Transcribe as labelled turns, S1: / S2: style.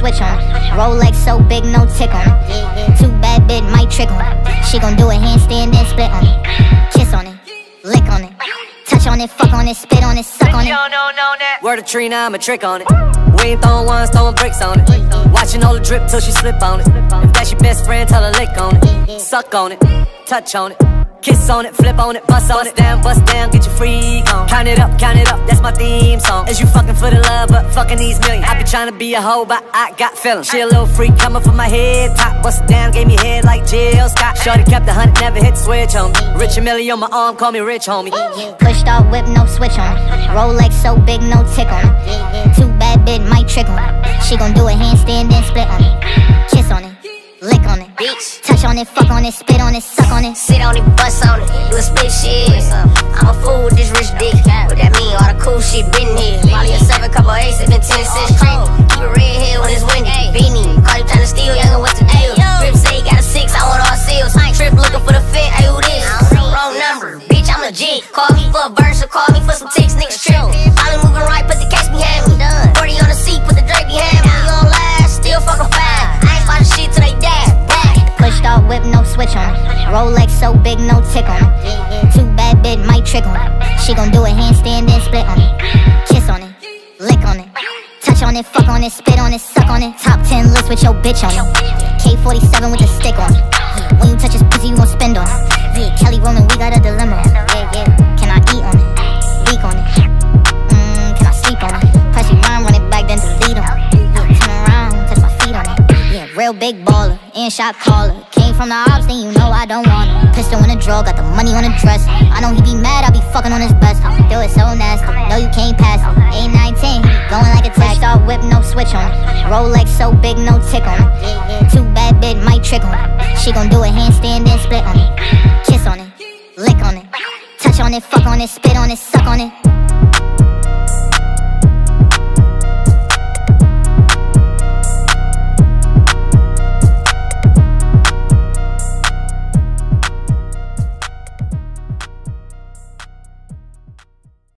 S1: switch on it. Rolex so big, no tick on it. Too bad bit might trick on it. She gon' do a handstand and split on it. Kiss on it, lick on it. Touch on it, fuck on it, spit on it, suck on it.
S2: Word of Trina, I'm a trick on it. We ain't throwing ones, throwing bricks on it. Watching all the drip till she slip on it. If that's your best friend, tell her lick on it. Suck on it, touch on it. Kiss on it, flip on it, bust on it down, bust down, get your freak on. Count it up, count it up, that's my theme song. Is you fucking for the love, but fucking these millions. I be trying to be a hoe, but I got feelings. She a little freak coming from my head top, bust down, gave me head like Jill Scott. Shorty kept the hunt, never hit the switch on me. Richard Mille on my arm, call me rich homie.
S1: Pushed off whip, no switch on it. Rolex so big, no tick on it. Too bad bitch might trick on. She gon' do a handstand and split on it. Kiss on it, lick on it.
S3: Bitch.
S1: Touch on it, fuck on it, spit on it, suck on it.
S3: Sit on it, bust on it, do a split shit. I'm a fool with this rich dick. What that mean? All the cool shit been here. Molly a seven, couple it been ten training. Keep a red head when it's windy. Beanie, call you trying to steal, youngin' what's the deal? Rip say he got a six, I want all seals. Trip looking for the fit, hey, who this? Wrong number, bitch, I'm legit. Call me for a verse or call me for some ticks, niggas trip. Molly moving right, put the cash behind me. 40
S1: switch on it. Rolex so big, no tick on it. Too bad bit might trick on it. She gon' do a handstand and split on it. Kiss on it, lick on it. Touch on it, fuck on it, spit on it, suck on it. Top 10 list with your bitch on it. K47 with a stick on it. When you touch his pussy, you gon' spend on it. Yeah, Kelly Rowland, we got a dilemma. Yeah, yeah. Can I eat on it? Leak on it? Mmm, can I sleep on it? Press rewind, run it back, then delete on it. Yeah, turn around, touch my feet on it. Yeah, real big baller, in shot caller. From the ops, then you know I don't want it. Pistol in the drawer, got the money on the dress. I know he be mad, I be fucking on his best. Do it so nasty, no you can't pass. A19, he going like a test. Star whip, no switch on. Rolex so big, no tick on. Too bad bit might trick on. She gon' do a handstand and split on it. Kiss on it, lick on it. Touch on it, fuck on it, spit on it, suck on it.